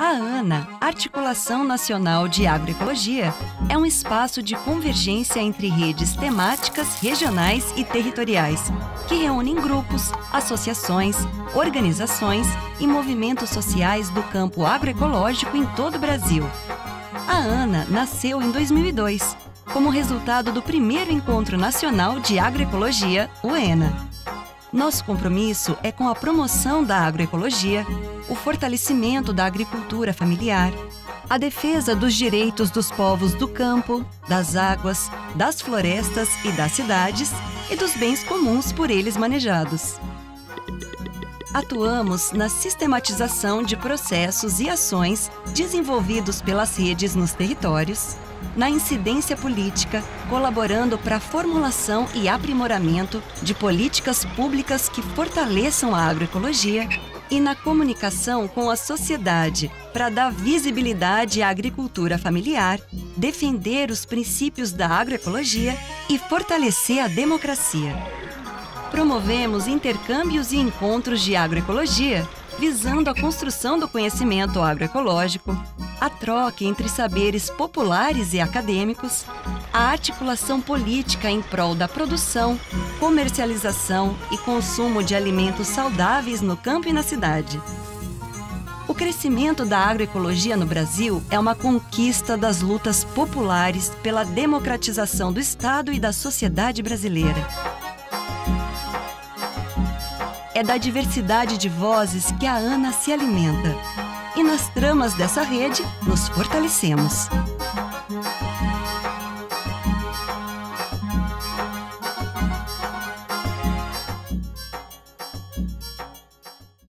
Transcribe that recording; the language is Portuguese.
A ANA, Articulação Nacional de Agroecologia, é um espaço de convergência entre redes temáticas, regionais e territoriais, que reúnem grupos, associações, organizações e movimentos sociais do campo agroecológico em todo o Brasil. A ANA nasceu em 2002, como resultado do primeiro Encontro Nacional de Agroecologia, o ENA. Nosso compromisso é com a promoção da agroecologia, o fortalecimento da agricultura familiar, a defesa dos direitos dos povos do campo, das águas, das florestas e das cidades e dos bens comuns por eles manejados. Atuamos na sistematização de processos e ações desenvolvidos pelas redes nos territórios, na incidência política, colaborando para a formulação e aprimoramento de políticas públicas que fortaleçam a agroecologia e na comunicação com a sociedade para dar visibilidade à agricultura familiar, defender os princípios da agroecologia e fortalecer a democracia. Promovemos intercâmbios e encontros de agroecologia, visando a construção do conhecimento agroecológico, a troca entre saberes populares e acadêmicos, a articulação política em prol da produção, comercialização e consumo de alimentos saudáveis no campo e na cidade. O crescimento da agroecologia no Brasil é uma conquista das lutas populares pela democratização do Estado e da sociedade brasileira. É da diversidade de vozes que a ANA se alimenta e nas tramas dessa rede nos fortalecemos.